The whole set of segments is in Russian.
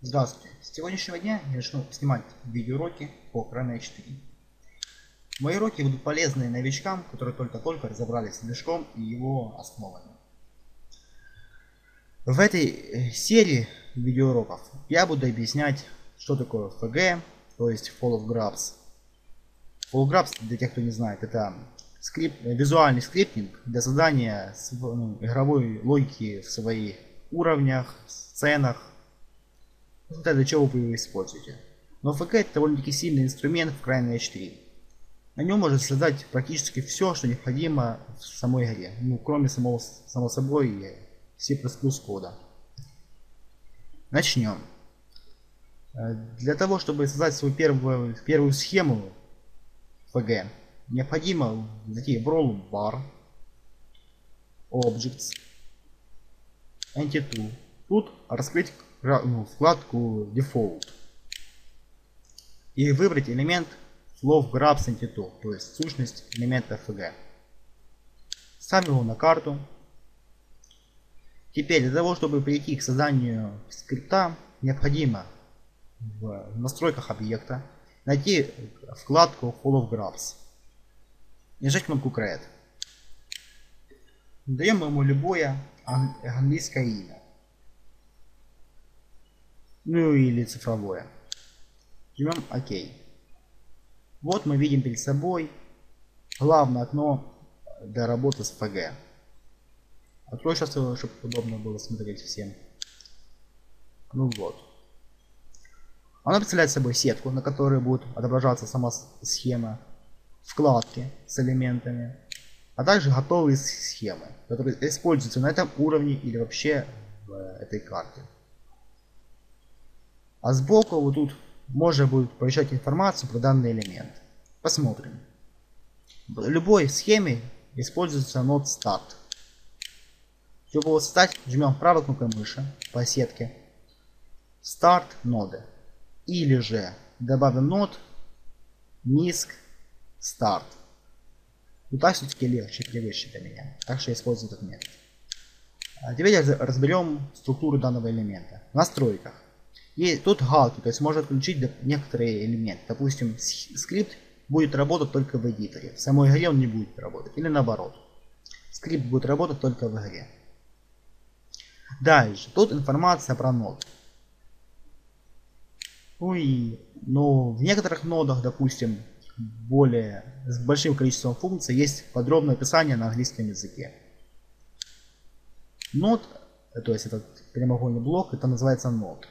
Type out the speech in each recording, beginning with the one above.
Здравствуйте! С сегодняшнего дня я начну снимать видеоуроки по Chrome 4. Мои уроки будут полезны новичкам, которые только-только разобрались с движком и его основами. В этой э, серии видеоуроков я буду объяснять, что такое FG, то есть Fall of Grabs. Fall of Grabs, для тех, кто не знает, это скрипт, визуальный скриптинг для создания ну, игровой логики в своих уровнях, сценах, это для чего вы его используете. Но FK это довольно-таки сильный инструмент в Crytek 4. На нем можно создать практически все, что необходимо в самой игре, ну кроме самого, само собой C++ кода. Начнем. Э, для того, чтобы создать свою первую, первую схему FG, необходимо зайти в Roll Bar, Objects, Entity. Тут раскрыть ну, вкладку Default и выбрать элемент Flow Grabs Entity, то есть сущность элемента FG. Ставим его на карту. Теперь для того, чтобы перейти к созданию скрипта, необходимо в настройках объекта найти вкладку Full of Grabs. Нажать кнопку Create. Даем ему любое английское имя ну или цифровое. Жмем ОК. Вот мы видим перед собой главное окно для работы с FG. Открою сейчас его, чтобы удобно было смотреть всем. Ну вот. Она представляет собой сетку, на которой будет отображаться сама схема, вкладки с элементами, а также готовые схемы, которые используются на этом уровне или вообще в этой карте. А сбоку вот тут можно будет поищать информацию про данный элемент. Посмотрим. В любой схеме используется нод start. Чтобы его создать, жмем правой кнопкой мыши по сетке start node ы. Или же добавим node misc start. Ну так все-таки легче, привычнее для меня. Так что я использую этот метод. А теперь разберем структуру данного элемента. В настройках. И тут галки, то есть можно отключить некоторые элементы. Допустим, скрипт будет работать только в editor е. В самой игре он не будет работать. Или наоборот. Скрипт будет работать только в игре. Дальше. Тут информация про нод. Ну и но в некоторых нодах, допустим, более с большим количеством функций есть подробное описание на английском языке. Нод, то есть этот прямоугольный блок, это называется нод.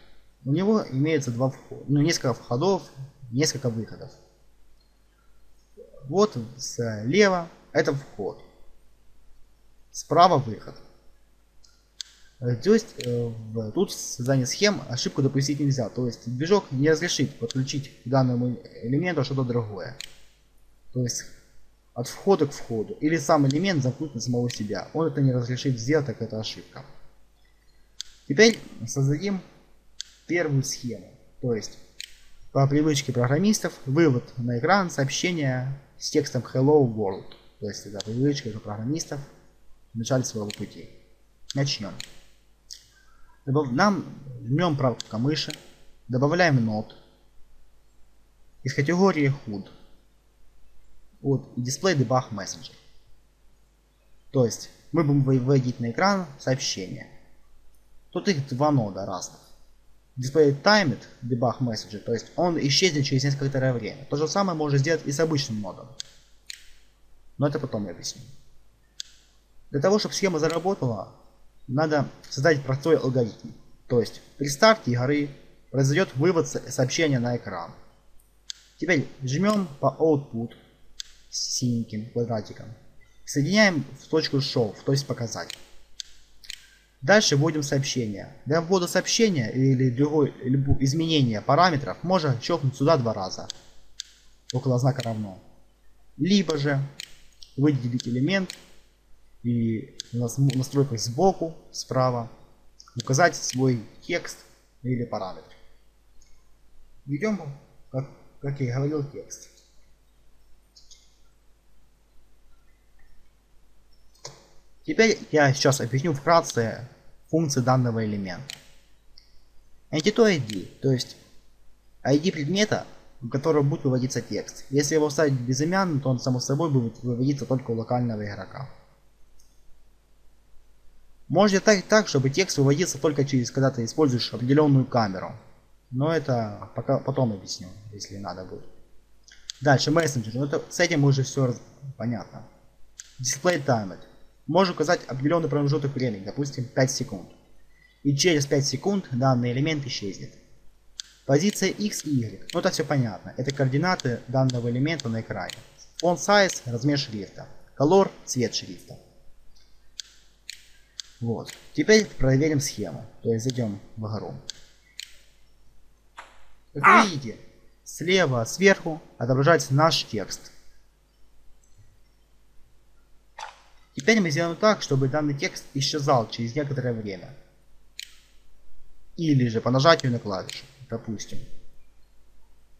У него имеется два входа, ну, несколько входов, несколько выходов. Вот слева это вход, справа выход. Э, то есть э, тут в создании схем ошибку допустить нельзя. То есть движок не разрешит подключить к данному элементу что-то другое. То есть от входа к входу. Или сам элемент замкнуть на самого себя. Он это не разрешит сделать, так это ошибка. Теперь создадим первую схему. То есть по привычке программистов вывод на экран сообщения с текстом Hello World. То есть это привычка же программистов в начале своего пути. Начнем. Нам жмем правку мыши, добавляем нод из категории HUD вот Display Debug Messenger. То есть мы будем выводить на экран сообщения. Тут их два нода разных display timed debug message, то есть он исчезнет через некоторое время. То же самое можно сделать и с обычным модом. Но это потом я объясню. Для того, чтобы схема заработала, надо создать простой алгоритм. То есть при старте игры произойдет вывод сообщения на экран. Теперь жмем по output с синеньким квадратиком. Соединяем в точку show, то есть показать. Дальше вводим сообщение. Для ввода сообщения или другой изменения параметров можно щелкнуть сюда два раза. Около знака равно. Либо же выделить элемент и у в настройках сбоку, справа указать свой текст или параметр. Введем, как, как я и говорил, текст. Теперь я сейчас объясню вкратце функции данного элемента. Entity ID, то есть ID предмета, у которого будет выводиться текст. Если его ставить безымянным, то он само собой будет выводиться только у локального игрока. Можно так, так, чтобы текст выводился только через, когда ты используешь определенную камеру. Но это пока, потом объясню, если надо будет. Дальше мессенджер. Ну, с этим уже все понятно. Display timed. Можно указать определенный промежуток времени, допустим 5 секунд. И через 5 секунд данный элемент исчезнет. Позиция X и Y. Ну это все понятно. Это координаты данного элемента на экране. Font size, размер шрифта. Color, цвет шрифта. Вот. Теперь проверим схему. То есть зайдем в игру. Как вы видите, слева сверху отображается наш текст. Теперь мы сделаем так, чтобы данный текст исчезал через некоторое время. Или же по нажатию на клавишу, допустим.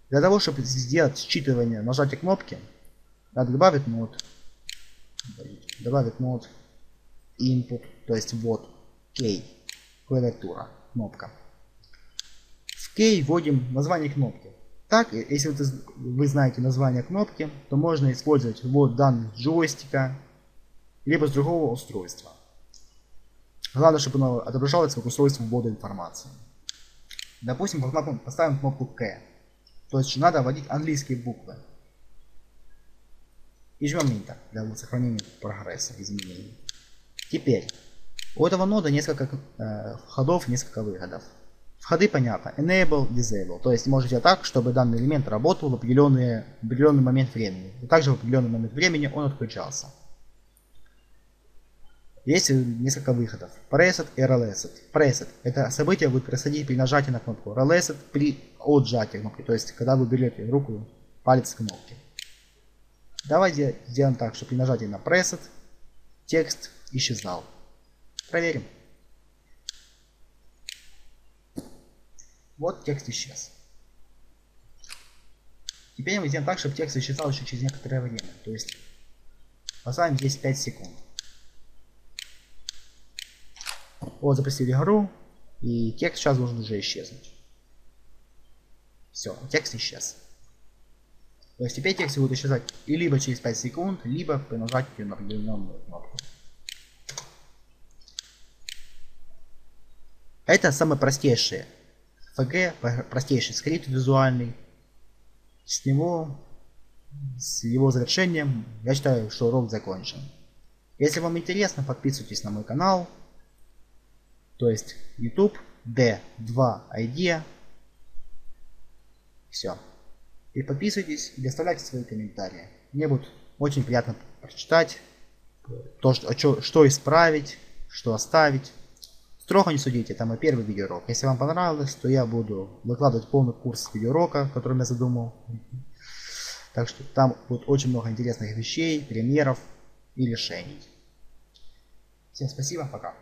Для того, чтобы сделать считывание нажатия кнопки, надо добавить мод. Добавить мод input, то есть вот key, клавиатура, кнопка. В key вводим название кнопки. Так, если вы знаете название кнопки, то можно использовать вот данный джойстика, либо с другого устройства. Главное, чтобы оно отображалось как устройство ввода информации. Допустим, поставим кнопку К. То есть надо вводить английские буквы. И жмем Enter для сохранения прогресса изменений. Теперь, у этого нода несколько э, входов, несколько выходов. Входы понятно. Enable, Disable. То есть можете так, чтобы данный элемент работал в в определенный момент времени. И также в определенный момент времени он отключался. Есть несколько выходов. Preset и Reset. Preset – это событие будет происходить при нажатии на кнопку. Reset – при отжатии кнопки, то есть когда вы берете руку, палец кнопки. Давайте сделаем так, что при нажатии на Preset текст исчезал. Проверим. Вот текст исчез. Теперь мы сделаем так, чтобы текст исчезал еще через некоторое время. То есть поставим здесь 5 секунд. Вот, запустили игру, и текст сейчас должен уже исчезнуть. Все, текст исчез. То есть теперь текст будет исчезать и либо через 5 секунд, либо при нажатии на определенную кнопку. Это самое простейшее. FG, простейший скрипт визуальный. С него, с его завершением, я считаю, что урок закончен. Если вам интересно, подписывайтесь на мой канал. То есть YouTube D2 ID. Все. И подписывайтесь и оставляйте свои комментарии. Мне будет очень приятно прочитать то, что, что исправить, что оставить. Строго не судите, это мой первый видеоурок. Если вам понравилось, то я буду выкладывать полный курс видеоурока, который я задумал. Так что там будет очень много интересных вещей, примеров и решений. Всем спасибо, пока.